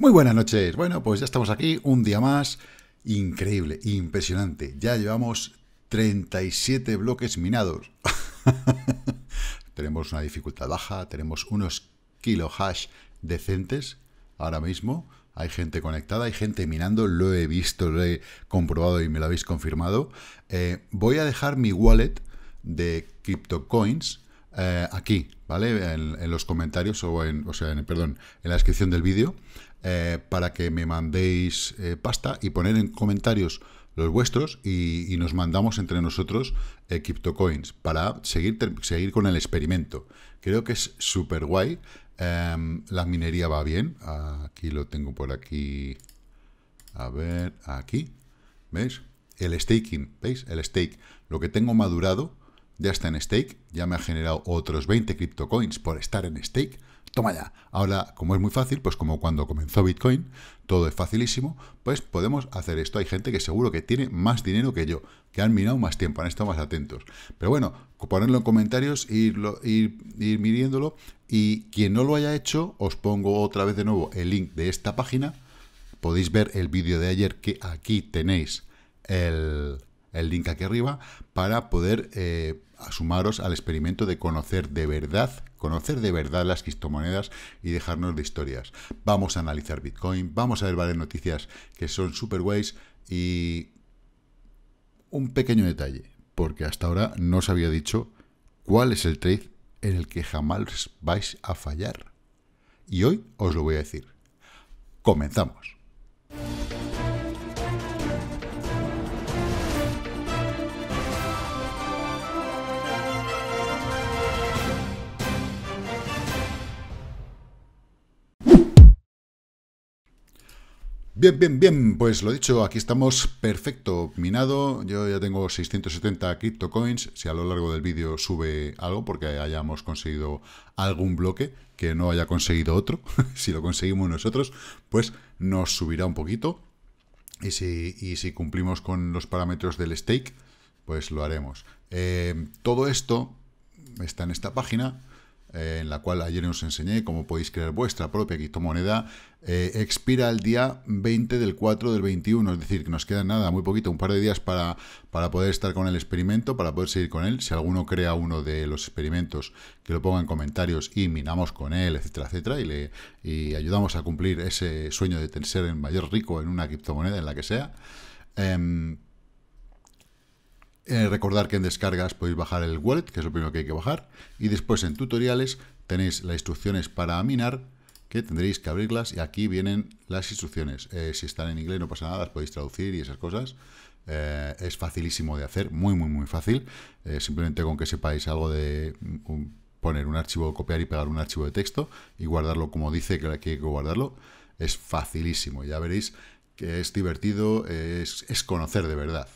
Muy buenas noches. Bueno, pues ya estamos aquí un día más. Increíble, impresionante. Ya llevamos 37 bloques minados. tenemos una dificultad baja, tenemos unos kilo hash decentes ahora mismo. Hay gente conectada, hay gente minando, lo he visto, lo he comprobado y me lo habéis confirmado. Eh, voy a dejar mi wallet de CryptoCoins eh, aquí, ¿vale? En, los comentarios o en, o sea, en, perdón, en la descripción del vídeo. Eh, para que me mandéis eh, pasta y poner en comentarios los vuestros y, nos mandamos entre nosotros eh, CryptoCoins para seguir, seguir con el experimento. Creo que es súper guay. Em, la minería va bien. Aquí lo tengo por aquí. A ver, aquí. ¿Veis? El staking, ¿veis? El stake. Lo que tengo madurado ya está en stake. Ya me ha generado otros 20 CryptoCoins por estar en stake. Toma ya. Ahora, como es muy fácil, pues como cuando comenzó Bitcoin, todo es facilísimo, pues podemos hacer esto. Hay gente que seguro que tiene más dinero que yo, que han mirado más tiempo, han estado más atentos. Pero bueno, ponerlo en comentarios, irlo, ir, ir. Y quien no lo haya hecho, os pongo otra vez de nuevo el link de esta página. Podéis ver el vídeo de ayer que aquí tenéis el, link aquí arriba para poder eh, asumaros al experimento de conocer de verdad conocer de verdad las criptomonedas y dejarnos de historias. Vamos a analizar Bitcoin, vamos a ver varias noticias que son super guays y un pequeño detalle, porque hasta ahora no os había dicho cuál es el trade en el que jamás vais a fallar. Y hoy os lo voy a decir. Comenzamos. Bien, bien, bien, pues lo dicho, aquí estamos perfecto minado, yo ya tengo 670 CryptoCoins, si a lo largo del vídeo sube algo porque hayamos conseguido algún bloque que no haya conseguido otro, si lo conseguimos nosotros, pues nos subirá un poquito. Y si, y si cumplimos con los parámetros del stake, pues lo haremos. Eh, todo esto está en esta página, eh, en la cual ayer os enseñé cómo podéis crear vuestra propia criptomoneda, eh, expira el día 20 del 4 del 21, es decir, que nos queda nada, muy poquito, un par de días para, para poder estar con el experimento, para poder seguir con él. Si alguno crea uno de los experimentos, que lo ponga en comentarios y minamos con él, etcétera, etcétera, y, le, y ayudamos a cumplir ese sueño de ser el mayor rico en una criptomoneda, en la que sea. Em, eh, recordar que en descargas podéis bajar el wallet, que es lo primero que hay que bajar, y después en tutoriales tenéis las instrucciones para minar, que tendréis que abrirlas, y aquí vienen las instrucciones. Eh, si están en inglés no pasa nada, las podéis traducir y esas cosas. Eh, es facilísimo de hacer, muy, muy, muy fácil. simplemente con que sepáis algo de poner un archivo, copiar y pegar un archivo de texto y guardarlo como dice que hay que guardarlo, es facilísimo. Ya veréis que es divertido, es conocer de verdad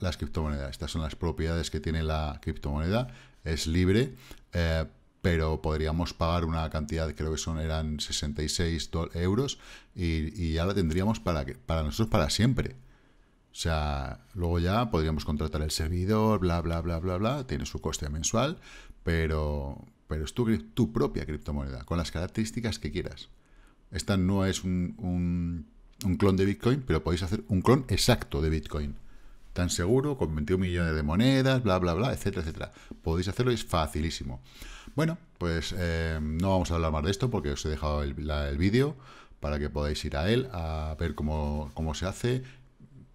las criptomonedas. Estas son las propiedades que tiene la criptomoneda. Es libre, eh, pero podríamos pagar una cantidad, creo que son eran 66 euros, y, ya la tendríamos para, para nosotros para siempre. O sea, luego ya podríamos contratar el servidor, bla, bla, bla, bla, bla. Tiene su coste mensual, pero, pero es tu, tu propia criptomoneda, con las características que quieras. Esta no es un, un, un clon de Bitcoin, pero podéis hacer un clon exacto de Bitcoin tan seguro, con 21 millones de monedas, bla, bla, bla, etcétera, etcétera. Podéis hacerlo, es facilísimo. Bueno, pues eh, no vamos a hablar más de esto porque os he dejado el, vídeo para que podáis ir a él a ver cómo, se hace,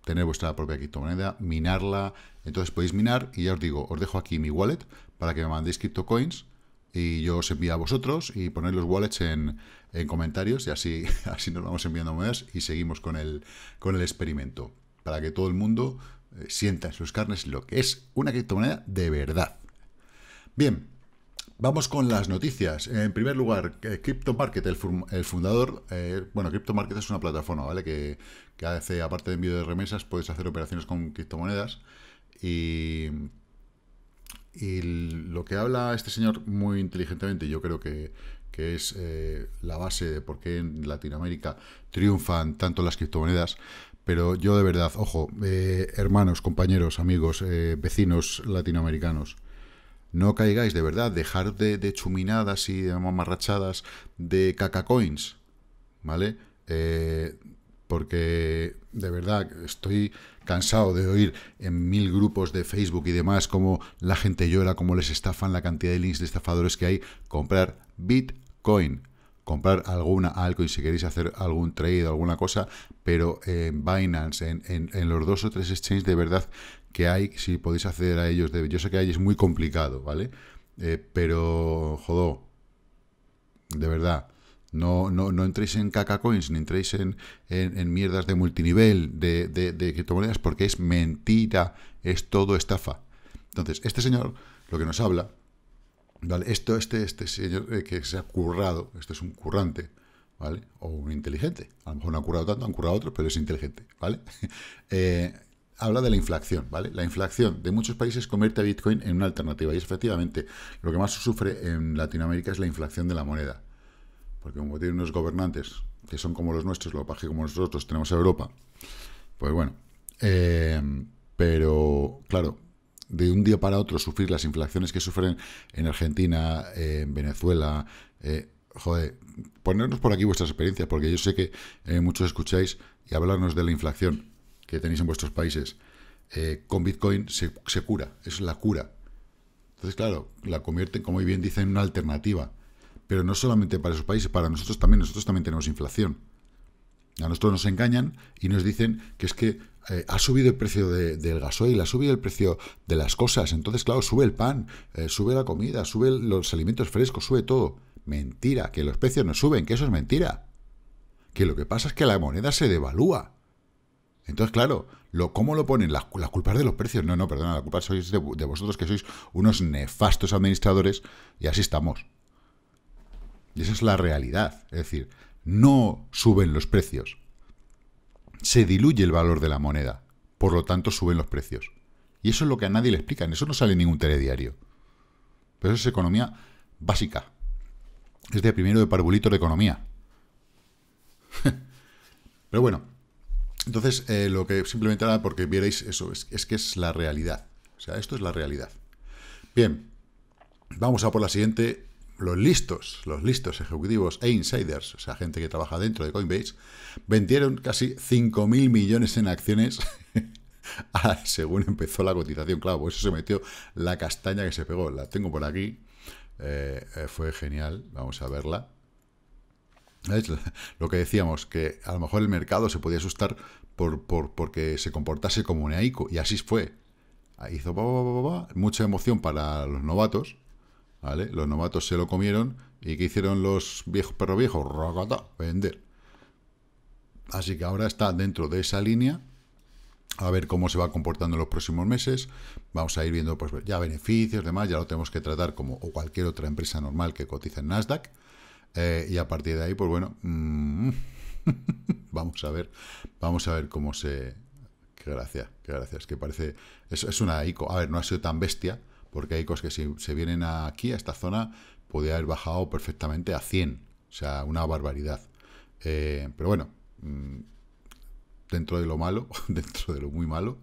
tener vuestra propia criptomoneda, minarla. Entonces podéis minar y ya os digo, os dejo aquí mi wallet para que me mandéis criptocoins y yo os envío a vosotros y ponéis los wallets en, en comentarios y así, así nos vamos enviando monedas y seguimos con el, con el experimento para que todo el mundo sienta en sus carnes lo que es una criptomoneda de verdad. Bien, vamos con las noticias. En primer lugar, eh, CryptoMarket, el, el fundador, eh, bueno, CryptoMarket es una plataforma, ¿vale? Que, hace, aparte de envío de remesas, puedes hacer operaciones con criptomonedas y, y lo que habla este señor muy inteligentemente, yo creo que, que es la base de por qué en Latinoamérica triunfan tanto las criptomonedas, pero yo de verdad, ojo, eh, hermanos, compañeros, amigos, eh, vecinos latinoamericanos, no caigáis de verdad, dejar de, chuminadas y de mamarrachadas de cacacoins, ¿vale? eh, porque de verdad estoy cansado de oír en mil grupos de Facebook y demás cómo la gente llora, cómo les estafan la cantidad de links de estafadores que hay. Comprar Bitcoin, comprar alguna altcoin si queréis hacer algún trade o alguna cosa, pero en Binance, en, los dos o tres exchanges de verdad que hay, si podéis acceder a ellos, yo sé que hay es muy complicado, ¿vale? Eh, pero, jodo, de verdad, no, no, no entréis en caca coins, ni entréis en, en, mierdas de multinivel, de, de, criptomonedas, porque es mentira, es todo estafa. Entonces, este señor lo que nos habla, ¿vale? Esto, este, este señor eh, que se ha currado, este es un currante, ¿vale? O un inteligente. A lo mejor no ha currado tanto, han currado otros, pero es inteligente, ¿vale? Eh, habla de la inflación, ¿vale? La inflación de muchos países convierte a Bitcoin en una alternativa y efectivamente lo que más sufre en Latinoamérica es la inflación de la moneda porque como tienen unos gobernantes que son como los nuestros, lo que como nosotros tenemos a Europa, pues bueno, eh, pero claro, de un día para otro sufrir las inflaciones que sufren en Argentina, en Venezuela, eh, joder, ponernos por aquí vuestras experiencias, porque yo sé que eh, muchos escucháis y hablarnos de la inflación que tenéis en vuestros países. con Bitcoin se, se cura, es la cura. Entonces, claro, la convierten, como bien dicen, en una alternativa pero no solamente para esos países, para nosotros también, nosotros también tenemos inflación. A nosotros nos engañan y nos dicen que es que eh, ha subido el precio del gasoil, ha subido el precio de las cosas, entonces claro, sube el pan, eh, sube la comida, sube los alimentos frescos, sube todo. Mentira, que los precios no suben, que eso es mentira. Que lo que pasa es que la moneda se devalúa. Entonces, claro, lo, ¿cómo lo ponen? La, la culpa es de los precios. No, no, perdona, la culpa sois de vosotros que sois unos nefastos administradores y así estamos. Y esa es la realidad. Es decir, no suben los precios. Se diluye el valor de la moneda. Por lo tanto, suben los precios. Y eso es lo que a nadie le explican. Eso no sale en ningún telediario. Pero eso es economía básica. Es de primero de parvulito de economía. Pero bueno, entonces eh, lo que simplemente era porque vierais eso, es, es que es la realidad. O sea, esto es la realidad. Bien, vamos a por la siguiente los listos, los listos ejecutivos e insiders, o sea, gente que trabaja dentro de Coinbase, vendieron casi 5.000 millones en acciones según empezó la cotización. Claro, pues eso se metió la castaña que se pegó. La tengo por aquí. Eh, eh, fue genial. Vamos a verla. Lo que decíamos, que a lo mejor el mercado se podía asustar por, por porque se comportase como un. Y así fue. Hizo mucha emoción para los novatos los novatos se lo comieron y ¿qué hicieron los viejos perros viejos? vender. Así que ahora está dentro de esa línea. A ver cómo se va comportando en los próximos meses. Vamos a ir viendo pues ya beneficios, demás. Ya lo tenemos que tratar como cualquier otra empresa normal que cotiza en Nasdaq. Eh, y a partir de ahí, pues bueno, mm, vamos a ver, vamos a ver cómo se. Qué gracia, qué gracia. Es que parece. Es, es una ICO. A ver, no ha sido tan bestia porque hay cosas que si se vienen aquí, a esta zona, podría haber bajado perfectamente a 100, o sea, una barbaridad. Eh, pero bueno, mm, dentro de lo malo, dentro de lo muy malo,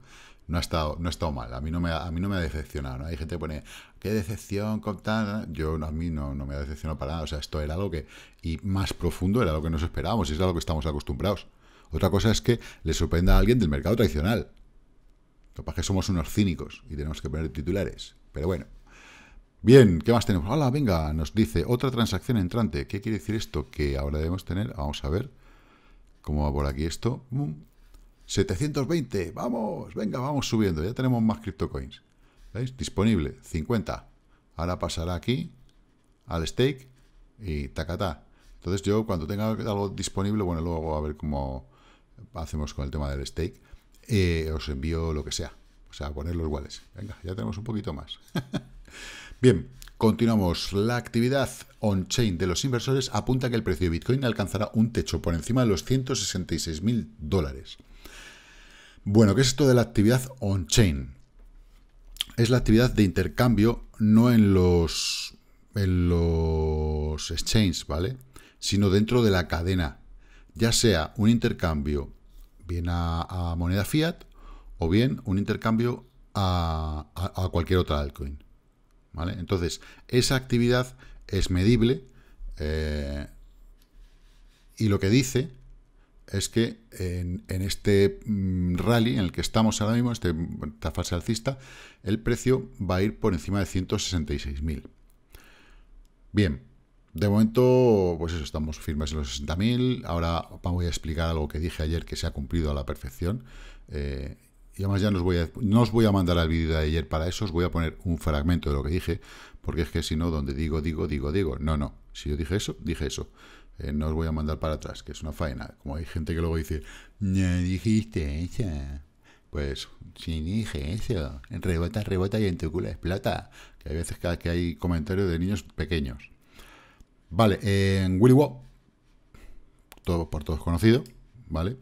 no ha estado, no ha estado mal. A mí no me ha, a mí no me ha decepcionado. Hay gente que pone, qué decepción con tal. Yo a mí no, no me ha decepcionado para nada. O sea, esto era algo que, y más profundo, era lo que nos esperábamos, y es a lo que estamos acostumbrados. Otra cosa es que le sorprenda a alguien del mercado tradicional. Lo que pasa es que somos unos cínicos y tenemos que poner titulares. Pero bueno. Bien, ¿qué más tenemos? Hola, venga, nos dice otra transacción entrante. ¿Qué quiere decir esto? Que ahora debemos tener, vamos a ver cómo va por aquí esto. 720, vamos, venga, vamos subiendo. Ya tenemos más CryptoCoins. ¿Veis? Disponible, 50. Ahora pasará aquí al stake y tacatá. Entonces yo cuando tenga algo disponible, bueno, luego a ver cómo hacemos con el tema del stake, eh, os envío lo que sea. O sea, poner los. Venga, ya tenemos un poquito más. Bien, continuamos. La actividad on-chain de los inversores apunta que el precio de Bitcoin alcanzará un techo por encima de los 166 mil dólares. Bueno, ¿qué es esto de la actividad on-chain? Es la actividad de intercambio no en los, en los exchanges, ¿vale? Sino dentro de la cadena. Ya sea un intercambio bien a moneda fiat o bien un intercambio a, cualquier otra altcoin. ¿vale? Entonces, esa actividad es medible eh, y lo que dice es que en, este mm, rally en el que estamos ahora mismo, este, esta fase alcista, el precio va a ir por encima de 166.000. Bien, de momento, pues eso, estamos firmes en los 60.000. Ahora voy a explicar algo que dije ayer que se ha cumplido a la perfección. Eh, y además ya no os, voy a, no os voy a mandar al vídeo de ayer para eso, os voy a poner un fragmento de lo que dije, porque es que si no, donde digo, digo, digo, digo, no, no. Si yo dije eso, dije eso. Eh, no os voy a mandar para atrás, que es una faena. Como hay gente que luego dice, no dijiste eso. Pues, si dije eso, rebota, rebota y en tu culo explota. Que hay veces que, hay comentarios de niños pequeños. Vale, en Willy Wop, todo por todos conocido, ¿vale?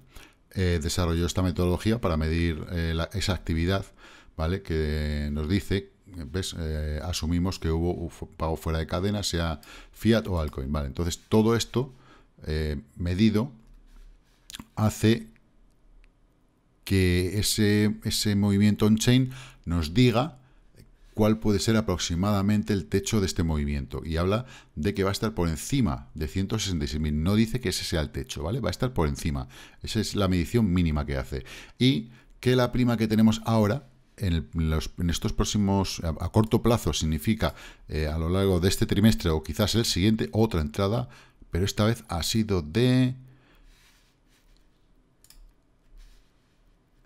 Eh, desarrolló esta metodología para medir eh, esa actividad, ¿vale? Que nos dice ¿ves? Eh, asumimos que hubo pago fuera de cadena, sea fiat o altcoin. Vale, entonces todo esto medido hace que ese, ese movimiento on-chain nos diga cuál puede ser aproximadamente el techo de este movimiento. Y habla de que va a estar por encima de 166.000. No dice que ese sea el techo, ¿vale? Va a estar por encima. Esa es la medición mínima que hace. Y que la prima que tenemos ahora en, estos próximos, a, corto plazo, significa eh, a lo largo de este trimestre o quizás el siguiente, otra entrada, pero esta vez ha sido de...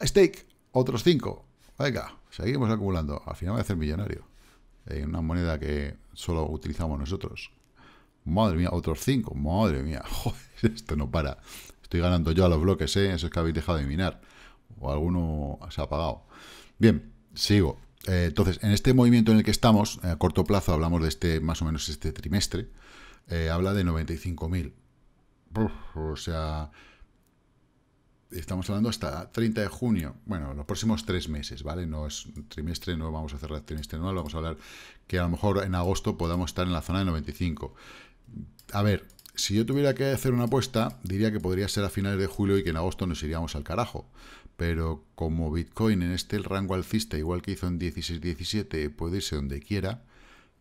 Stake, otros 5. Venga, seguimos acumulando. Al final voy a hacer millonario. En una moneda que solo utilizamos nosotros. Madre mía, otros 5. Madre mía, joder, esto no para. Estoy ganando yo a los bloques, ¿eh? Eso es que habéis dejado de minar. O alguno se ha apagado. Bien, sigo. Eh, entonces, en este movimiento en el que estamos, a corto plazo, hablamos de este, más o menos este trimestre, eh, habla de 95.000. O sea, estamos hablando hasta 30 de junio, bueno, los próximos tres meses, ¿vale? No es un trimestre, no vamos a cerrar trimestre anual, vamos a hablar que a lo mejor en agosto podamos estar en la zona de 95. A ver, si yo tuviera que hacer una apuesta, diría que podría ser a finales de julio y que en agosto nos iríamos al carajo pero como Bitcoin en este rango alcista, igual que hizo en 16-17, puede irse donde quiera,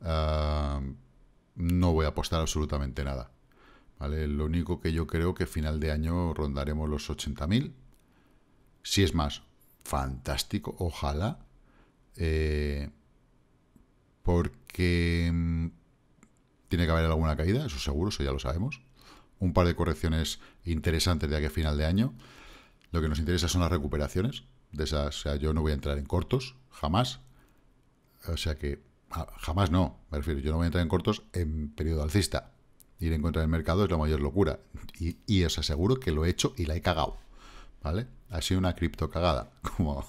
ah, no voy a apostar absolutamente nada. Lo único que yo creo que final de año rondaremos los 80.000. Si es más, fantástico, ojalá. Eh, porque mm, tiene que haber alguna caída, eso seguro, eso ya lo sabemos. Un par de correcciones interesantes de aquí a final de año. Lo que nos interesa son las recuperaciones. De esas, o sea, yo no voy a entrar en cortos, jamás. O sea que, jamás no, me refiero, yo no voy a entrar en cortos en periodo alcista. Ir en contra del mercado es la mayor locura. Y, os aseguro que lo he hecho y la he cagado. ¿Vale? Ha sido una cripto cagada. Como...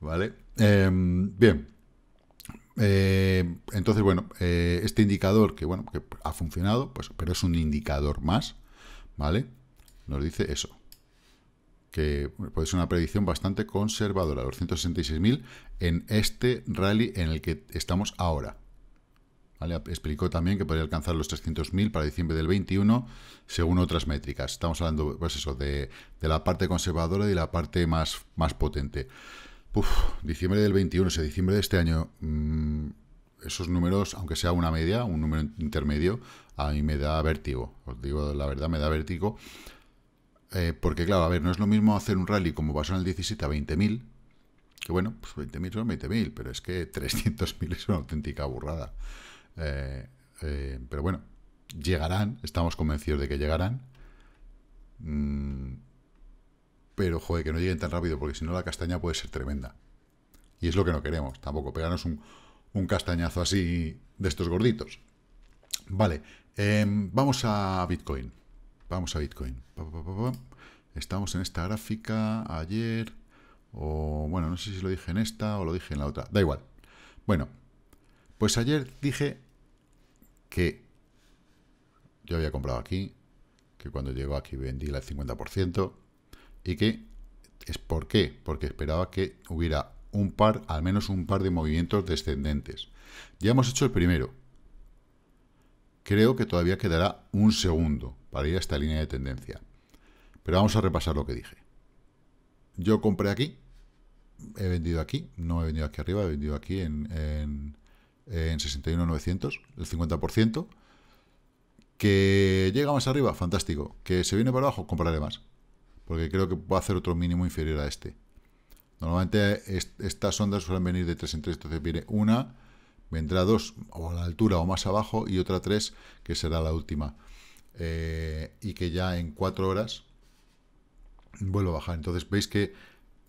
¿Vale? Em, bien. Eh, entonces, bueno, eh, este indicador que, bueno, que ha funcionado, pues, pero es un indicador más, ¿vale? nos dice eso. Que puede ser una predicción bastante conservadora, los 166.000 en este rally en el que estamos ahora. ¿Vale? Explicó también que podría alcanzar los 300.000 para diciembre del 21, según otras métricas. Estamos hablando, pues eso, de, la parte conservadora y la parte más, más potente. Diciembre del 21, o sea, diciembre de este año, mm, esos números, aunque sea una media, un número intermedio, a mí me da vértigo. Os digo la verdad, me da vértigo. Eh, porque, claro, a ver, no es lo mismo hacer un rally como pasó en el 17 a 20.000, que bueno, pues 20.000 son 20.000, pero es que 300.000 es una auténtica burrada. Eh, eh, pero bueno, llegarán, estamos convencidos de que llegarán. Mm, pero, joder, que no lleguen tan rápido, porque si no la castaña puede ser tremenda. Y es lo que no queremos, tampoco, pegarnos un, un castañazo así de estos gorditos. Vale, em, vamos a Bitcoin. Vamos a Bitcoin. Estamos en esta gráfica ayer, o bueno, no sé si lo dije en esta o lo dije en la otra. Da igual. Bueno, pues ayer dije que yo había comprado aquí, que cuando llegó aquí vendí el 50%, y que es por qué, porque esperaba que hubiera un par, al menos un par de movimientos descendentes. Ya hemos hecho el primero. Creo que todavía quedará un segundo para ir a esta línea de tendencia. Pero vamos a repasar lo que dije. Yo compré aquí, he vendido aquí, no he vendido aquí arriba, he vendido aquí en, en, en 61.900, el 50%, Que llega más arriba, fantástico. Que se viene para abajo, compraré más. Porque creo que va a hacer otro mínimo inferior a este. Normalmente estas ondas suelen venir de 3 en 3, entonces viene una, vendrá dos o a la altura o más abajo y otra tres que será la última. Eh, y que ya en 4 horas vuelvo a bajar. Entonces veis que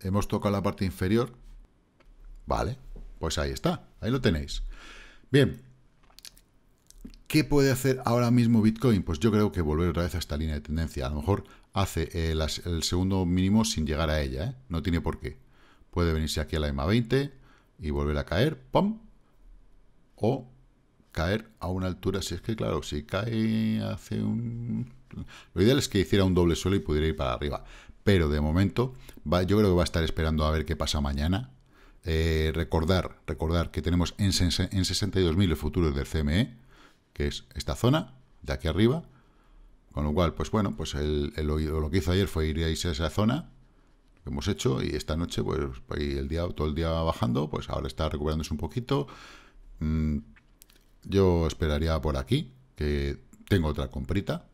hemos tocado la parte inferior. Vale, pues ahí está, ahí lo tenéis. Bien, ¿qué puede hacer ahora mismo Bitcoin? Pues yo creo que volver otra vez a esta línea de tendencia. A lo mejor hace el, segundo mínimo sin llegar a ella, ¿eh? no tiene por qué. Puede venirse aquí a la EMA 20 y volver a caer, ¡pum! O caer a una altura, si es que claro, si cae hace un... Lo ideal es que hiciera un doble suelo y pudiera ir para arriba. Pero de momento, va, yo creo que va a estar esperando a ver qué pasa mañana. Eh, recordar, recordar que tenemos en, en 62.000 los futuros del CME, que es esta zona, de aquí arriba. Con lo cual, pues bueno, pues el, lo que hizo ayer fue ir a esa zona, que hemos hecho, y esta noche, pues, el día, todo el día bajando, pues ahora está recuperándose un poquito. Mm, yo esperaría por aquí, que tengo otra comprita.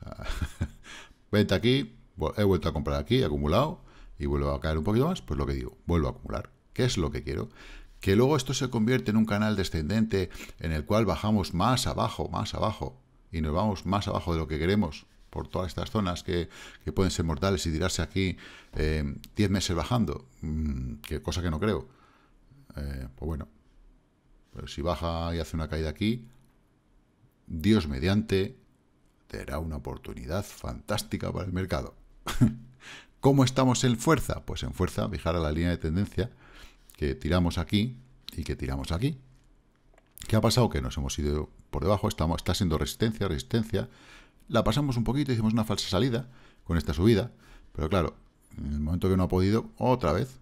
vente aquí, he vuelto a comprar aquí, acumulado, y vuelvo a caer un poquito más, pues lo que digo, vuelvo a acumular. ¿Qué es lo que quiero? Que luego esto se convierte en un canal descendente en el cual bajamos más abajo, más abajo, y nos vamos más abajo de lo que queremos por todas estas zonas que, pueden ser mortales y tirarse aquí 10 eh, meses bajando, mm, que cosa que no creo. Eh, pues bueno, pero si baja y hace una caída aquí, Dios mediante, será una oportunidad fantástica para el mercado. ¿Cómo estamos en fuerza? Pues en fuerza, fijar a la línea de tendencia que tiramos aquí y que tiramos aquí. ¿Qué ha pasado? Que nos hemos ido por debajo, estamos, está siendo resistencia, resistencia. La pasamos un poquito, hicimos una falsa salida con esta subida, pero claro, en el momento que no ha podido, otra vez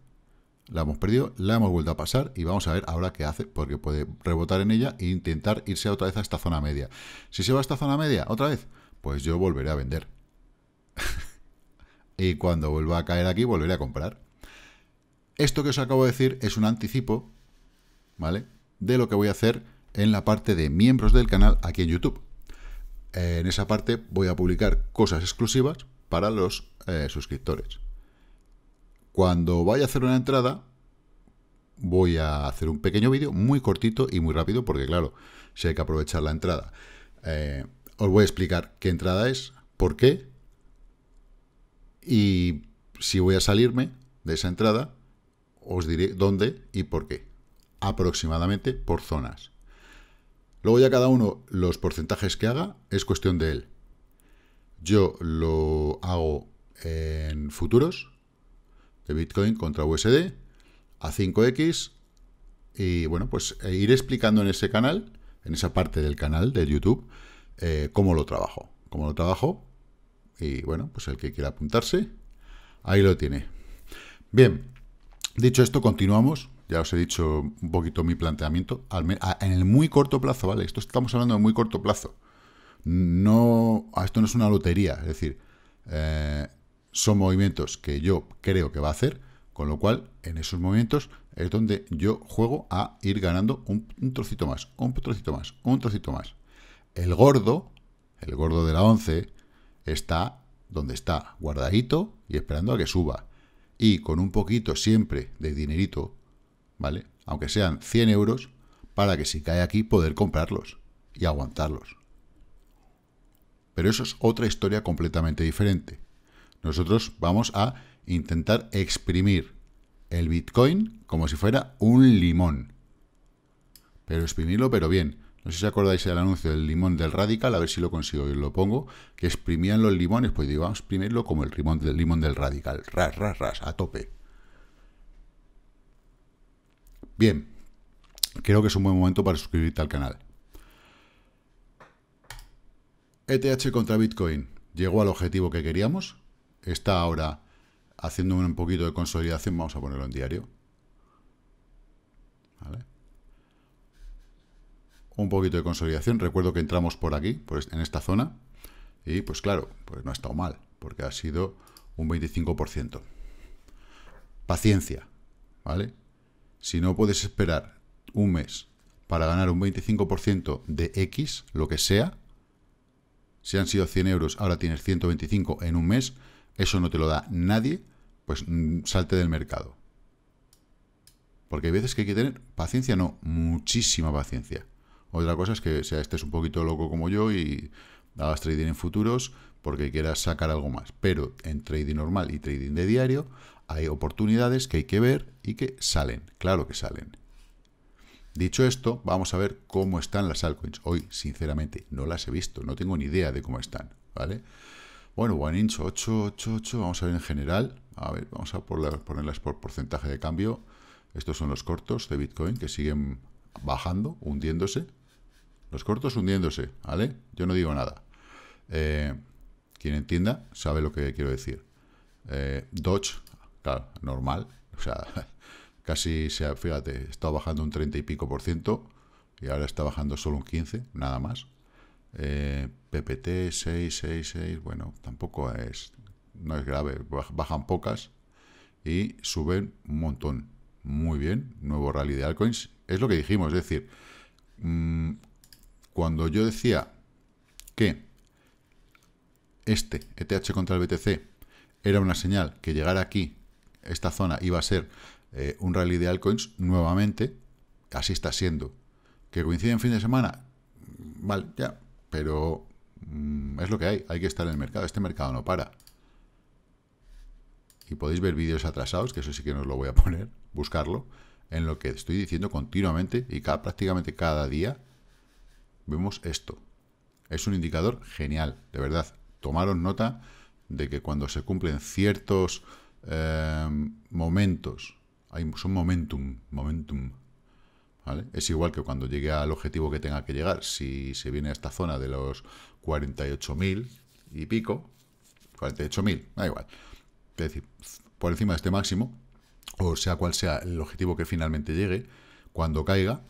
la hemos perdido, la hemos vuelto a pasar y vamos a ver ahora qué hace, porque puede rebotar en ella e intentar irse otra vez a esta zona media. Si se va a esta zona media otra vez, pues yo volveré a vender. y cuando vuelva a caer aquí, volveré a comprar. Esto que os acabo de decir es un anticipo, ¿vale? De lo que voy a hacer en la parte de miembros del canal aquí en YouTube. En esa parte voy a publicar cosas exclusivas para los eh, suscriptores. Cuando vaya a hacer una entrada, voy a hacer un pequeño vídeo muy cortito y muy rápido, porque claro, si hay que aprovechar la entrada. Eh, os voy a explicar qué entrada es, por qué, y si voy a salirme de esa entrada, os diré dónde y por qué. Aproximadamente por zonas. Luego ya cada uno los porcentajes que haga es cuestión de él. Yo lo hago en futuros, de Bitcoin contra USD a 5X y bueno, pues e ir explicando en ese canal, en esa parte del canal de YouTube, eh, cómo lo trabajo. Cómo lo trabajo y bueno, pues el que quiera apuntarse, ahí lo tiene. Bien, dicho esto, continuamos. Ya os he dicho un poquito mi planteamiento. En el muy corto plazo, ¿vale? Esto estamos hablando de muy corto plazo. No, esto no es una lotería, es decir, eh, son movimientos que yo creo que va a hacer, con lo cual en esos movimientos es donde yo juego a ir ganando un, trocito más, un trocito más, un trocito más. El gordo, el gordo de la 11, está donde está, guardadito y esperando a que suba. Y con un poquito siempre de dinerito, ¿vale? Aunque sean 100 euros, para que si cae aquí poder comprarlos y aguantarlos. Pero eso es otra historia completamente diferente. Nosotros vamos a intentar exprimir el Bitcoin como si fuera un limón. Pero exprimirlo, pero bien. No sé si acordáis del anuncio del limón del Radical, a ver si lo consigo y lo pongo, que exprimían los limones, pues digo, vamos a exprimirlo como el limón del, limón del Radical. Ras, ras, ras, a tope. Bien, creo que es un buen momento para suscribirte al canal. ETH contra Bitcoin. ¿Llegó al objetivo que queríamos? está ahora haciendo un poquito de consolidación, vamos a ponerlo en diario. Un poquito de consolidación. Recuerdo que entramos por aquí, en esta zona, y pues claro, pues no ha estado mal, porque ha sido un 25%. Paciencia, ¿vale? Si no puedes esperar un mes para ganar un 25% de X, lo que sea, Si han sido 100 euros, ahora tienes 125 en un mes, eso no te lo da nadie, pues mm, salte del mercado. Porque hay veces que hay que tener paciencia, no, muchísima paciencia. Otra cosa es que sea estés un poquito loco como yo y hagas trading en futuros porque quieras sacar algo más. Pero en trading normal y trading de diario hay oportunidades que hay que ver y que salen, claro que salen. Dicho esto, vamos a ver cómo están las altcoins. Hoy, sinceramente, no las he visto, no tengo ni idea de cómo están, ¿vale? Bueno, One Inch 888, vamos a ver en general. A ver, vamos a ponerlas por porcentaje de cambio. Estos son los cortos de Bitcoin que siguen bajando, hundiéndose. Los cortos hundiéndose, ¿vale? Yo no digo nada. Eh, quien entienda sabe lo que quiero decir. Eh, Dodge, claro, normal. O sea, casi, sea, fíjate, está bajando un 30 y pico por ciento y ahora está bajando solo un 15, nada más. Eh, PPT 666, bueno, tampoco es, no es grave, bajan pocas y suben un montón. Muy bien, nuevo rally de altcoins. Es lo que dijimos, es decir, mm, cuando yo decía que este ETH contra el BTC era una señal que llegar aquí, esta zona, iba a ser eh, un rally de altcoins nuevamente, así está siendo. ¿Que coincide en fin de semana? Vale, ya, pero mm, es lo que hay, hay que estar en el mercado, este mercado no para. Y podéis ver vídeos atrasados, que eso sí que no os lo voy a poner, buscarlo, en lo que estoy diciendo continuamente y cada, prácticamente cada día vemos esto. Es un indicador genial, de verdad. Tomaron nota de que cuando se cumplen ciertos eh, momentos hay, son momentum, momentum. Es igual que cuando llegue al objetivo que tenga que llegar. Si se viene a esta zona de los 48.000 y pico, 48.000, da igual. Es decir, por encima de este máximo, o sea cual sea el objetivo que finalmente llegue, cuando caiga,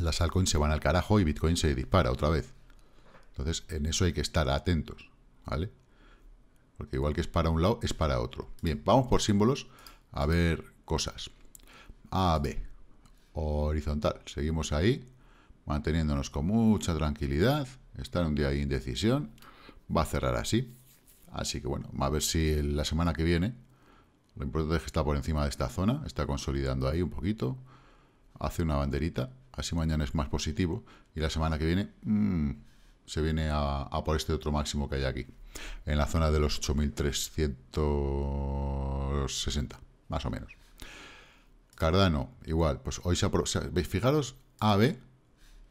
las altcoins se van al carajo y Bitcoin se dispara otra vez. Entonces, en eso hay que estar atentos, ¿vale? Porque igual que es para un lado, es para otro. Bien, vamos por símbolos a ver cosas. A, B. Horizontal. Seguimos ahí, manteniéndonos con mucha tranquilidad. Está en un día de indecisión. Va a cerrar así. Así que bueno, a ver si la semana que viene, lo importante es que está por encima de esta zona, está consolidando ahí un poquito, hace una banderita, así mañana es más positivo, y la semana que viene mm, se viene a, por este otro máximo que hay aquí, en la zona de los 8.360, más o menos. Cardano, igual, pues hoy se ha... ¿Veis? Fijaros, AB,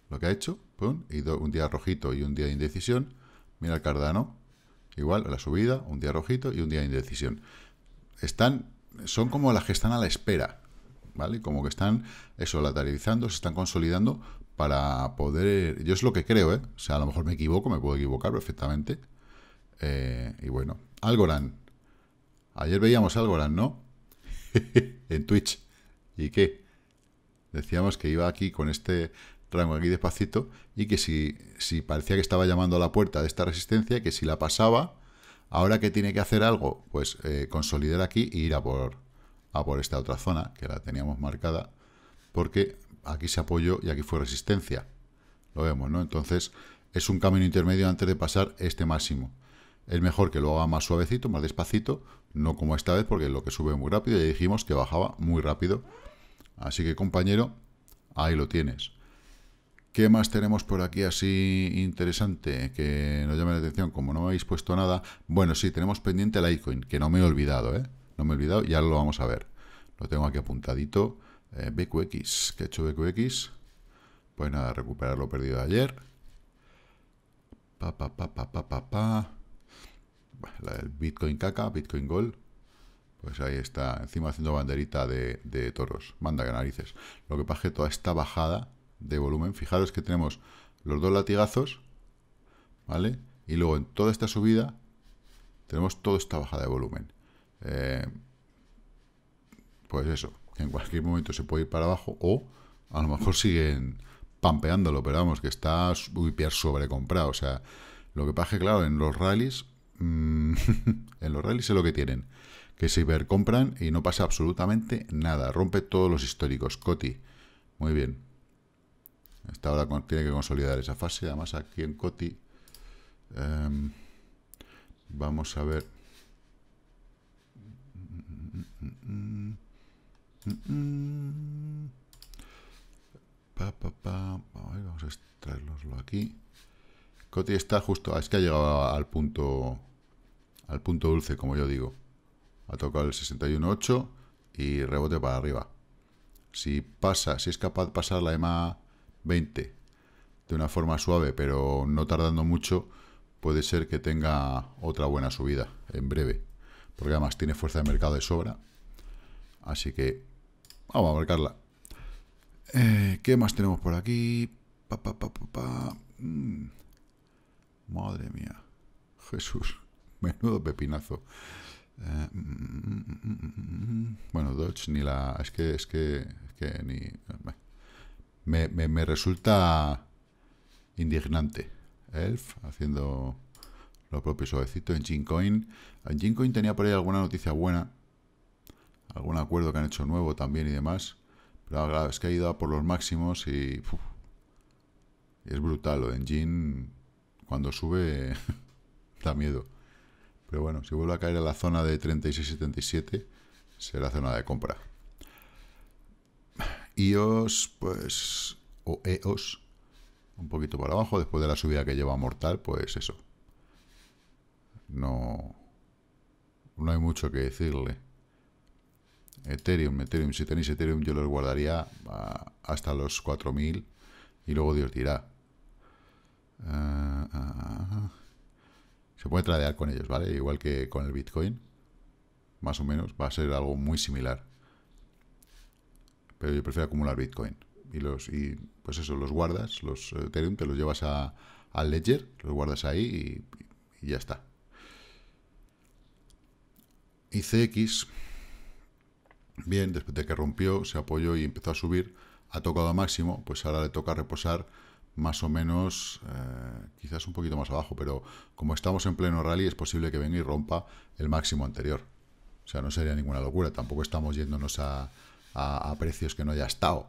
lo que ha hecho, y un día rojito y un día de indecisión. Mira el Cardano, igual, la subida, un día rojito y un día de indecisión. Están, son como las que están a la espera, ¿vale? Como que están, eso, lateralizando, se están consolidando para poder... Yo es lo que creo, ¿eh? O sea, a lo mejor me equivoco, me puedo equivocar perfectamente. Eh, y bueno, Algorand. Ayer veíamos Algorand, ¿no? en Twitch. ¿Y qué? Decíamos que iba aquí con este rango aquí despacito y que si, si parecía que estaba llamando a la puerta de esta resistencia, que si la pasaba, ahora que tiene que hacer algo, pues eh, consolidar aquí e ir a por, a por esta otra zona, que la teníamos marcada, porque aquí se apoyó y aquí fue resistencia. Lo vemos, ¿no? Entonces, es un camino intermedio antes de pasar este máximo. Es mejor que lo haga más suavecito, más despacito, no como esta vez, porque lo que sube muy rápido, ya dijimos que bajaba muy rápido. Así que, compañero, ahí lo tienes. ¿Qué más tenemos por aquí así interesante que nos llame la atención? Como no me habéis puesto nada, bueno, sí, tenemos pendiente el Icoin, que no me he olvidado, ¿eh? No me he olvidado, ya lo vamos a ver. Lo tengo aquí apuntadito. Eh, BQX, que he hecho BQX. Pues nada, recuperar lo perdido de ayer. Pa, pa, pa, pa, pa, pa, pa el Bitcoin caca, Bitcoin Gold, pues ahí está, encima haciendo banderita de, toros, manda que narices. Lo que pasa es toda esta bajada de volumen, fijaros que tenemos los dos latigazos, ¿vale? Y luego en toda esta subida tenemos toda esta bajada de volumen. Eh, pues eso, en cualquier momento se puede ir para abajo o a lo mejor siguen pampeándolo, pero vamos, que está hiper sobrecomprado. O sea, lo que pasa es que, claro, en los rallies Mm, en los rallies es lo que tienen. Que se hipercompran y no pasa absolutamente nada. Rompe todos los históricos. Coti. Muy bien. Esta ahora tiene que consolidar esa fase. Además, aquí en Coti. Em, vamos a ver. Vamos a extraerlo aquí. Coti está justo, es que ha llegado al punto al punto dulce, como yo digo. Ha tocado el 61.8 y rebote para arriba. Si pasa, si es capaz de pasar la EMA 20 de una forma suave, pero no tardando mucho, puede ser que tenga otra buena subida en breve. Porque además tiene fuerza de mercado de sobra. Así que vamos a marcarla. Eh, ¿Qué más tenemos por aquí? Mm. Madre mía. Jesús. Menudo pepinazo. Eh, bueno, Dodge ni la... Es que, es que, ni... Me, me, resulta indignante. Elf haciendo lo propio suavecito en Gincoin. En Gincoin tenía por ahí alguna noticia buena. Algún acuerdo que han hecho nuevo también y demás. Pero es que ha ido a por los máximos y... es brutal. Lo de Engine, cuando sube, da miedo. Pero bueno, si vuelve a caer a la zona de 36-77, será zona de compra. IOS, pues, o EOS, un poquito para abajo, después de la subida que lleva Mortal, pues eso. No, no hay mucho que decirle. Ethereum, Ethereum, si tenéis Ethereum yo los guardaría hasta los 4000 y luego Dios dirá. Ah, ah, ah, se puede tradear con ellos, ¿vale? Igual que con el Bitcoin, más o menos, va a ser algo muy similar. Pero yo prefiero acumular Bitcoin. Y los y pues eso, los guardas, los Ethereum, te los llevas a, al Ledger, los guardas ahí y, y ya está. Y CX Bien, después de que rompió, se apoyó y empezó a subir, ha tocado a máximo, pues ahora le toca reposar más o menos, eh, quizás un poquito más abajo, pero como estamos en pleno rally es posible que venga y rompa el máximo anterior. O sea, no sería ninguna locura, tampoco estamos yéndonos a, a, precios que no haya estado,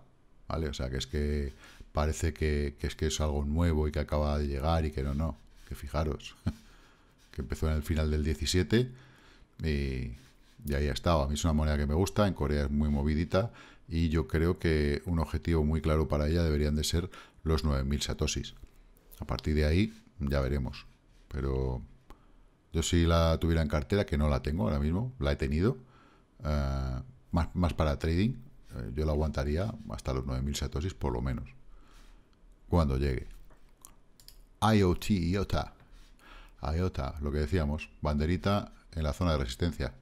¿vale? O sea, que es que parece que, que, es que es algo nuevo y que acaba de llegar y que no, no, que fijaros, que empezó en el final del 17 y y ahí ha estado. A mí es una moneda que me gusta, en Corea es muy movidita y yo creo que un objetivo muy claro para ella deberían de ser los 9.000 satosis. A partir de ahí ya veremos. Pero yo si la tuviera en cartera, que no la tengo ahora mismo, la he tenido, eh, más, para trading, eh, yo la aguantaría hasta los 9.000 satosis por lo menos. Cuando llegue. IoT, IOTA. IOTA, lo que decíamos, banderita en la zona de resistencia.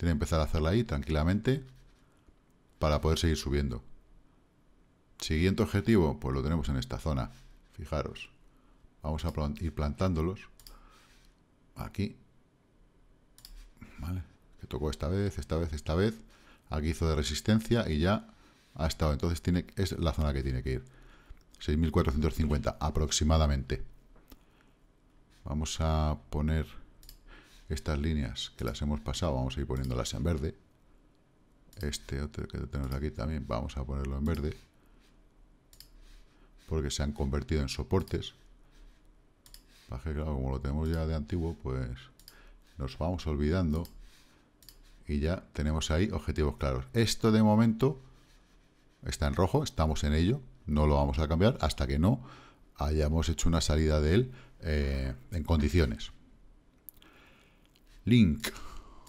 Tiene que empezar a hacerla ahí tranquilamente para poder seguir subiendo. Siguiente objetivo, pues lo tenemos en esta zona. Fijaros. Vamos a ir plantándolos. Aquí. ¿Vale? Que tocó esta vez, esta vez, esta vez. Aquí hizo de resistencia y ya ha estado. Entonces tiene, es la zona que tiene que ir. 6.450 aproximadamente. Vamos a poner estas líneas que las hemos pasado, vamos a ir poniéndolas en verde. Este otro que tenemos aquí también, vamos a ponerlo en verde. Porque se han convertido en soportes. Que, claro, como lo tenemos ya de antiguo, pues nos vamos olvidando. Y ya tenemos ahí objetivos claros. Esto de momento está en rojo, estamos en ello. No lo vamos a cambiar hasta que no hayamos hecho una salida de él eh, en condiciones. Link.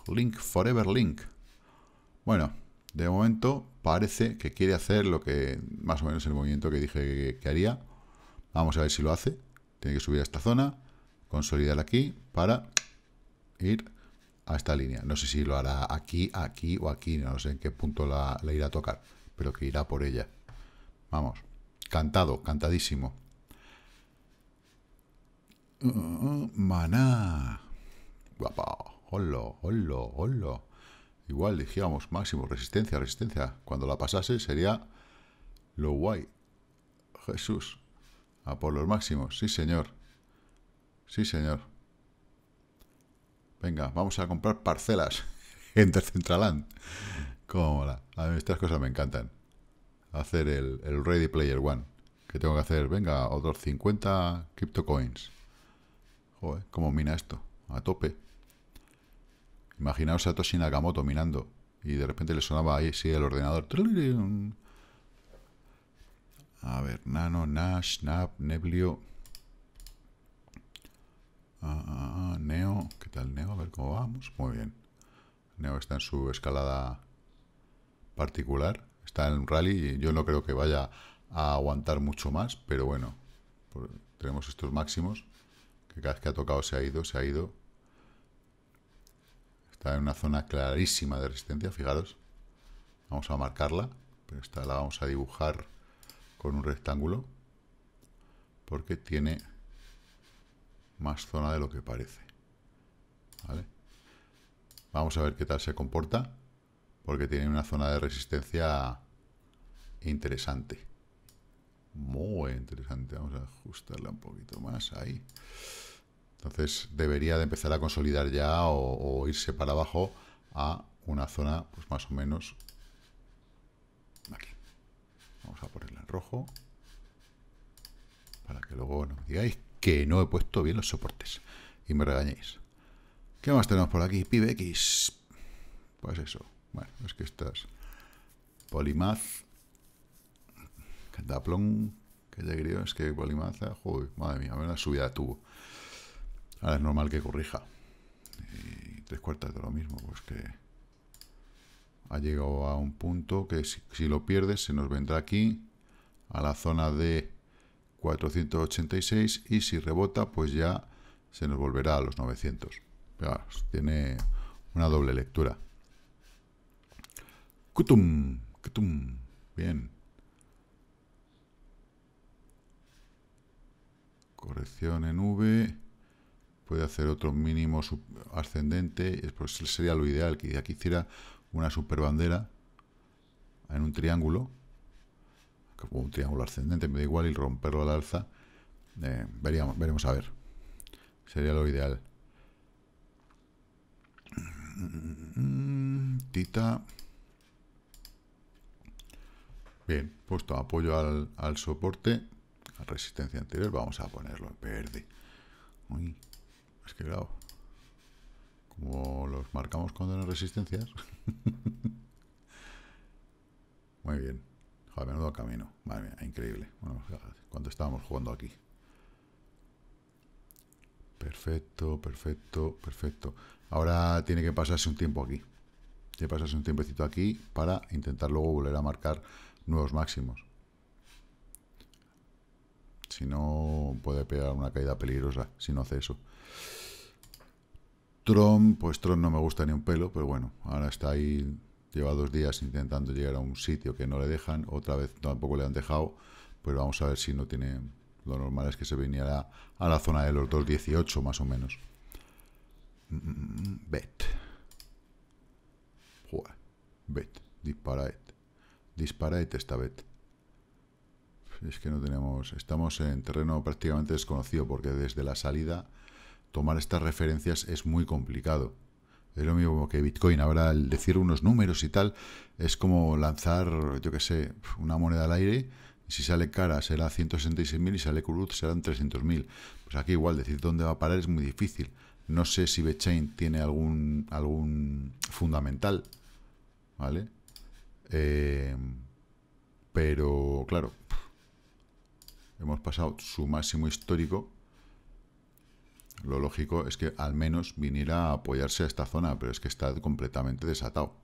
Link, Forever Link. Bueno, de momento parece que quiere hacer lo que más o menos el movimiento que dije que, haría. Vamos a ver si lo hace. Tiene que subir a esta zona, consolidar aquí para ir a esta línea. No sé si lo hará aquí, aquí o aquí, no sé en qué punto la, irá a tocar, pero que irá por ella. Vamos, cantado, cantadísimo. Uh, uh, uh, maná. Guapa. Hola, hola, hola. Igual dijéramos máximo, resistencia, resistencia. Cuando la pasase sería lo guay. Jesús. A por los máximos. Sí, señor. Sí, señor. Venga, vamos a comprar parcelas en Centraland. Cómo A mí estas cosas me encantan. Hacer el, el Ready Player One. Que tengo que hacer, venga, otros 50 crypto coins. Joder, ¿cómo mina esto? A tope. Imaginaos a Toshi Nakamoto minando y de repente le sonaba ahí sí el ordenador. A ver, Nano, Nash, Snap, Neblio. Ah, ah, ah, Neo, ¿qué tal Neo? A ver cómo vamos. Muy bien. Neo está en su escalada particular. Está en un rally y yo no creo que vaya a aguantar mucho más, pero bueno, tenemos estos máximos que cada vez que ha tocado se ha ido, se ha ido. Está en una zona clarísima de resistencia, fijaros. Vamos a marcarla, pero esta la vamos a dibujar con un rectángulo porque tiene más zona de lo que parece. Vamos a ver qué tal se comporta porque tiene una zona de resistencia interesante. Muy interesante. Vamos a ajustarla un poquito más ahí. Entonces debería de empezar a consolidar ya o, irse para abajo a una zona pues más o menos. Vamos a ponerla en rojo para que luego no digáis que no he puesto bien los soportes y me regañéis. ¿Qué más tenemos por aquí? PibX. Pues eso. Bueno, es que estas Polimath Cataplón, que ya es que Polimaza, joder, madre mía, una subida de Ahora es normal que corrija. Y tres cuartas de lo mismo, pues que ha llegado a un punto que si, lo pierdes se nos vendrá aquí a la zona de 486 y si rebota pues ya se nos volverá a los 900. Pero, tiene una doble lectura. Kutum, kutum, bien. corrección en V, puede hacer otro mínimo ascendente, pues sería lo ideal, que aquí hiciera una super bandera en un triángulo, como un triángulo ascendente, me da igual, y romperlo al alza, eh, veríamos, veremos a ver, sería lo ideal. Tita. Bien, puesto apoyo al, al soporte resistencia anterior, vamos a ponerlo en verde. Uy, es que claro, como los marcamos cuando no resistencias. Muy bien. Joder, menudo camino. Madre mía, increíble. Bueno, cuando estábamos jugando aquí. Perfecto, perfecto, perfecto. Ahora tiene que pasarse un tiempo aquí. Tiene que pasarse un tiempecito aquí para intentar luego volver a marcar nuevos máximos. Si no, puede pegar una caída peligrosa si no hace eso. Tron, pues Tron no me gusta ni un pelo, pero bueno, ahora está ahí, lleva dos días intentando llegar a un sitio que no le dejan, otra vez tampoco le han dejado, pero vamos a ver si no tiene... Lo normal es que se viniera a la zona de los 2.18 más o menos. Mm, bet. Bet. Disparate. Disparate esta bet es que no tenemos, estamos en terreno prácticamente desconocido porque desde la salida tomar estas referencias es muy complicado. Es lo mismo que Bitcoin. Ahora, el decir unos números y tal, es como lanzar, yo qué sé, una moneda al aire. Si sale cara será 166.000 y sale cruz serán 300.000. Pues aquí igual, decir dónde va a parar es muy difícil. No sé si Bitchain tiene algún, algún fundamental. ¿Vale? Eh, pero, claro, hemos pasado su máximo histórico, lo lógico es que al menos viniera a apoyarse a esta zona, pero es que está completamente desatado.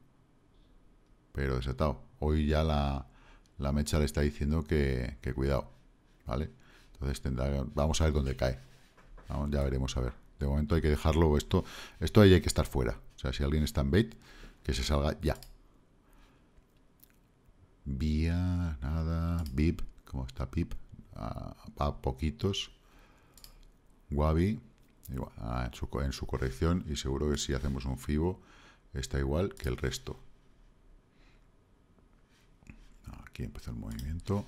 Pero desatado. Hoy ya la, mecha le está diciendo que, cuidado, ¿vale? Entonces tendrá, vamos a ver dónde cae. ya veremos a ver. De momento hay que dejarlo, esto, esto ahí hay que estar fuera. O sea, si alguien está en bait, que se salga ya. Vía, nada, VIP, ¿cómo está PIP? A, poquitos. Wabi, en, su, en su corrección, y seguro que si hacemos un FIBO está igual que el resto. Aquí empezó el movimiento.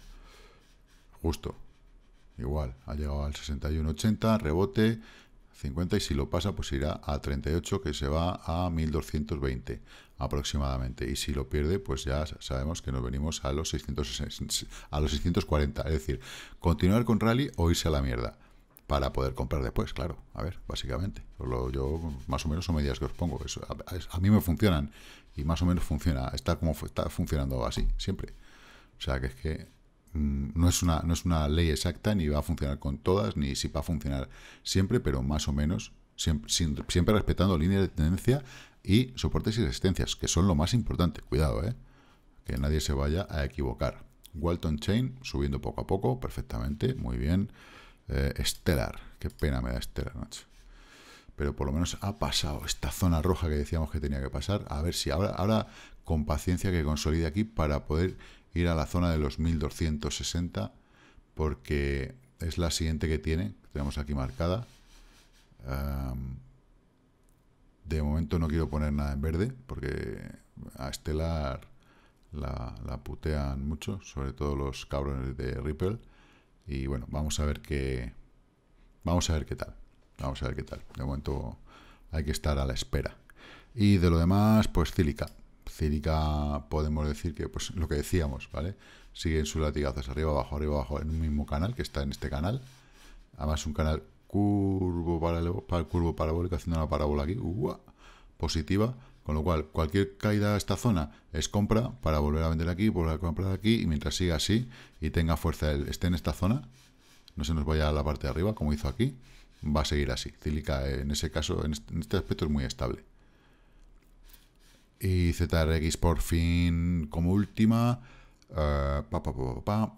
Justo. Igual, ha llegado al 61.80, rebote, 50 y si lo pasa pues irá a 38 que se va a 1220 aproximadamente y si lo pierde pues ya sabemos que nos venimos a los 660, a los 640 es decir continuar con rally o irse a la mierda para poder comprar después, claro. A ver, básicamente. yo más o menos son medidas que os pongo. Eso, a, mí me funcionan y más o menos funciona. Está como está funcionando así, siempre. O sea, que es que no, es una, no es una ley exacta, ni va a funcionar con todas, ni si va a funcionar siempre, pero más o menos, siempre, siempre respetando líneas de tendencia y soportes y resistencias, que son lo más importante. Cuidado, ¿eh? Que nadie se vaya a equivocar. Walton Chain subiendo poco a poco, perfectamente, muy bien. Eh, Stellar, qué pena me da Stellar, noche. Pero por lo menos ha pasado esta zona roja que decíamos que tenía que pasar. A ver si ahora, ahora con paciencia que consolide aquí para poder ir a la zona de los 1260, porque es la siguiente que tiene, tenemos aquí marcada. de momento no quiero poner nada en verde, porque a Stellar la, la putean mucho, sobre todo los cabrones de Ripple. Y bueno, vamos a ver qué. Vamos a ver qué tal. Vamos a ver qué tal. De momento hay que estar a la espera. Y de lo demás, pues Cílica. Cílica podemos decir que, pues lo que decíamos, ¿vale? Siguen sus latigazos arriba, abajo, arriba, abajo, en un mismo canal que está en este canal. Además, un canal curvo, paralelo, curvo parabólico, haciendo una parábola aquí, positiva con lo cual, cualquier caída a esta zona es compra para volver a vender aquí, volver a comprar aquí, y mientras siga así y tenga fuerza, el, esté en esta zona, no se nos vaya a la parte de arriba, como hizo aquí, va a seguir así. Cílica en ese caso, en este, aspecto es muy estable. Y ZRX por fin como última. Uh, pa, pa, pa,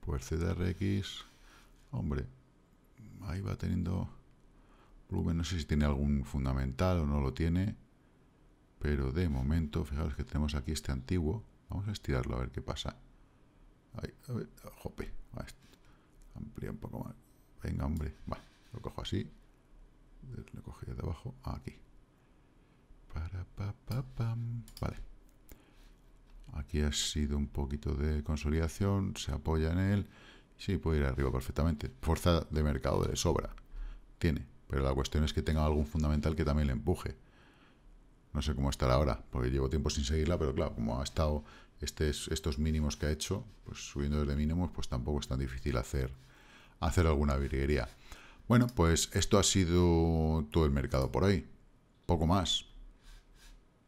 pues ZRX, hombre, ahí va teniendo no sé si tiene algún fundamental o no lo tiene, pero de momento, fijaos que tenemos aquí este antiguo. Vamos a estirarlo a ver qué pasa. Ahí, a ver, jope, amplía un poco más. Venga, hombre, va, lo cojo así. Lo cojo de abajo, aquí. Vale. Aquí ha sido un poquito de consolidación, se apoya en él. Sí, puede ir arriba perfectamente. Fuerza de mercado de sobra. Tiene. Pero la cuestión es que tenga algún fundamental que también le empuje. No sé cómo estará ahora, porque llevo tiempo sin seguirla, pero claro, como ha estado este, estos mínimos que ha hecho, pues subiendo desde mínimos, pues tampoco es tan difícil hacer, hacer alguna virguería. Bueno, pues esto ha sido todo el mercado por ahí. Poco más.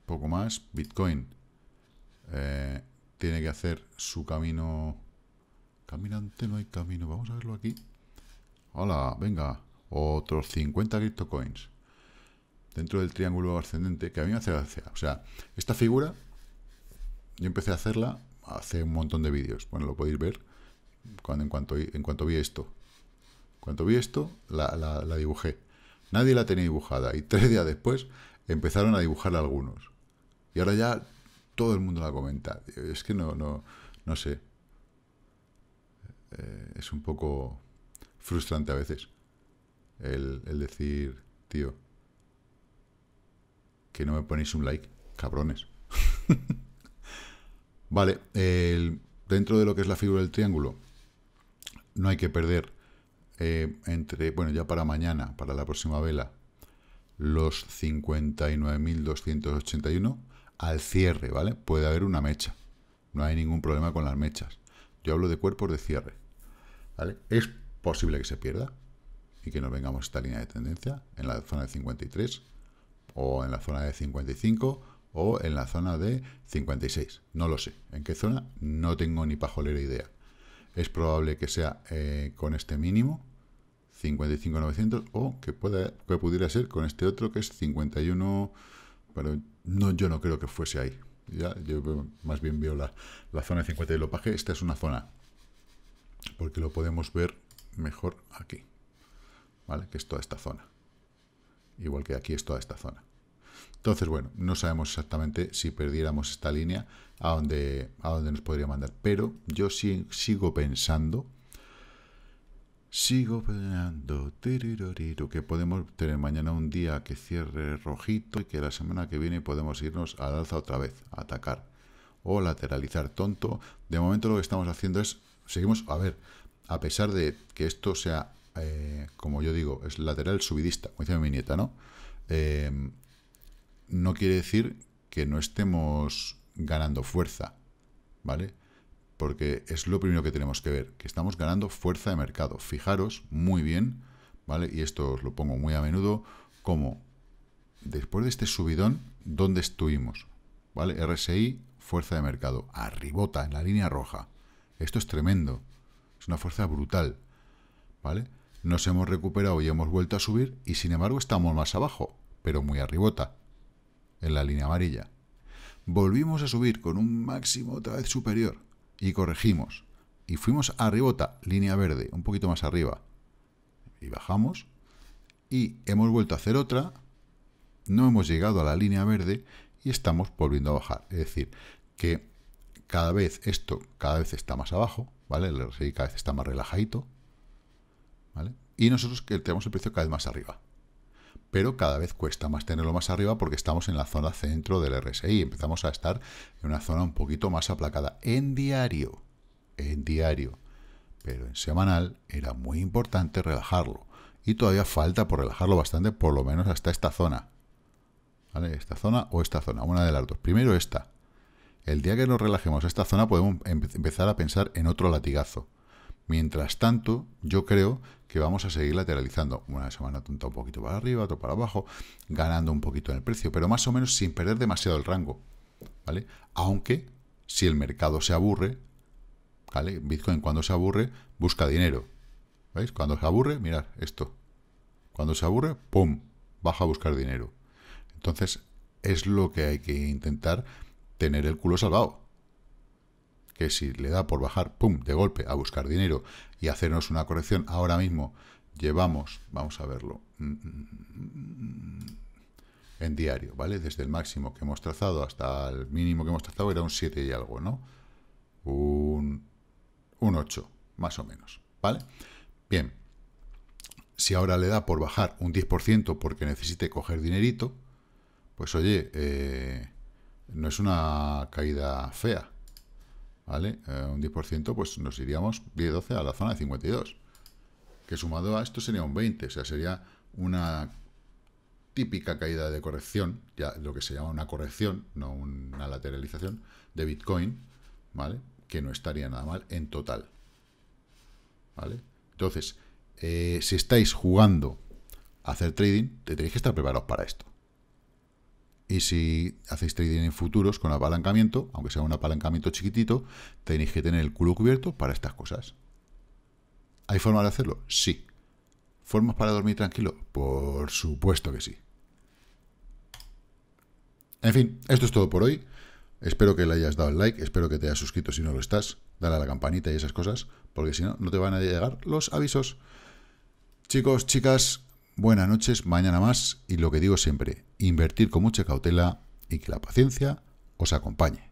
Poco más. Bitcoin eh, tiene que hacer su camino. Caminante no hay camino. Vamos a verlo aquí. Hola, venga otros 50 coins dentro del triángulo ascendente que a mí me hace gracia. O sea, esta figura yo empecé a hacerla hace un montón de vídeos. Bueno, lo podéis ver cuando en cuanto en cuanto vi esto. Cuando vi esto, la, la, dibujé. Nadie la tenía dibujada y tres días después empezaron a dibujar algunos. Y ahora ya todo el mundo la comenta. Es que no, no, no sé. Eh, es un poco frustrante a veces el, decir, tío, que no me ponéis un like, cabrones. vale, dentro de lo que es la figura del triángulo, no hay que perder eh, entre, bueno, ya para mañana, para la próxima vela, los 59.281 al cierre, ¿vale? Puede haber una mecha. No hay ningún problema con las mechas. Yo hablo de cuerpos de cierre, ¿vale? Es posible que se pierda, y que nos vengamos esta línea de tendencia en la zona de 53 o en la zona de 55 o en la zona de 56. No lo sé. ¿En qué zona? No tengo ni pajolera idea. Es probable que sea eh, con este mínimo, 55.900, o que, pueda, que pudiera ser con este otro que es 51, pero no, yo no creo que fuese ahí. Ya, yo más bien veo la, la zona de 50 de lopaje. Esta es una zona, porque lo podemos ver mejor aquí. ¿vale? Que es toda esta zona. Igual que aquí es toda esta zona. Entonces, bueno, no sabemos exactamente si perdiéramos esta línea a dónde, a dónde nos podría mandar. Pero yo sí, sigo pensando, sigo pensando que podemos tener mañana un día que cierre rojito y que la semana que viene podemos irnos al alza otra vez, atacar o lateralizar tonto. De momento lo que estamos haciendo es, seguimos, a ver, a pesar de que esto sea eh, como yo digo, es lateral subidista, como dice mi nieta, ¿no? Eh, no quiere decir que no estemos ganando fuerza, ¿vale? Porque es lo primero que tenemos que ver, que estamos ganando fuerza de mercado. Fijaros muy bien, ¿vale? Y esto os lo pongo muy a menudo, como después de este subidón, ¿dónde estuvimos? ¿Vale? RSI, fuerza de mercado, arribota, en la línea roja. Esto es tremendo, es una fuerza brutal, ¿vale? Nos hemos recuperado y hemos vuelto a subir, y sin embargo estamos más abajo, pero muy arribota, en la línea amarilla. Volvimos a subir con un máximo otra vez superior, y corregimos. Y fuimos arribota, línea verde, un poquito más arriba. Y bajamos. Y hemos vuelto a hacer otra. No hemos llegado a la línea verde y estamos volviendo a bajar. Es decir, que cada vez esto cada vez está más abajo, ¿vale? El RSI cada vez está más relajadito, ¿vale? Y nosotros que tenemos el precio cada vez más arriba. Pero cada vez cuesta más tenerlo más arriba porque estamos en la zona centro del RSI. Empezamos a estar en una zona un poquito más aplacada. En diario, en diario. Pero en semanal era muy importante relajarlo. Y todavía falta por relajarlo bastante, por lo menos hasta esta zona. ¿Vale? Esta zona o esta zona, una de las dos. Primero esta. El día que nos relajemos esta zona podemos empezar a pensar en otro latigazo. Mientras tanto, yo creo que vamos a seguir lateralizando. Una semana tonta un poquito para arriba, otro para abajo, ganando un poquito en el precio, pero más o menos sin perder demasiado el rango. ¿Vale? Aunque, si el mercado se aburre, ¿vale? Bitcoin cuando se aburre, busca dinero. ¿Veis? Cuando se aburre, mirad esto. Cuando se aburre, ¡pum! Baja a buscar dinero. Entonces, es lo que hay que intentar tener el culo salvado. Que si le da por bajar, pum, de golpe a buscar dinero y hacernos una corrección, ahora mismo llevamos, vamos a verlo, mm, mm, en diario, ¿vale? Desde el máximo que hemos trazado hasta el mínimo que hemos trazado era un 7 y algo, ¿no? Un, un 8, más o menos, ¿vale? Bien, si ahora le da por bajar un 10% porque necesite coger dinerito, pues oye, eh, no es una caída fea, ¿vale? Eh, un 10%, pues nos iríamos 10-12 a la zona de 52, que sumado a esto sería un 20, o sea, sería una típica caída de corrección, ya lo que se llama una corrección, no una lateralización, de Bitcoin, ¿vale? Que no estaría nada mal en total, ¿vale? Entonces, eh, si estáis jugando a hacer trading, tenéis que estar preparados para esto. Y si hacéis trading en futuros con apalancamiento, aunque sea un apalancamiento chiquitito, tenéis que tener el culo cubierto para estas cosas. ¿Hay forma de hacerlo? Sí. ¿Formas para dormir tranquilo? Por supuesto que sí. En fin, esto es todo por hoy. Espero que le hayas dado el like, espero que te hayas suscrito si no lo estás, dale a la campanita y esas cosas, porque si no, no te van a llegar los avisos. Chicos, chicas, Buenas noches, mañana más y lo que digo siempre, invertir con mucha cautela y que la paciencia os acompañe.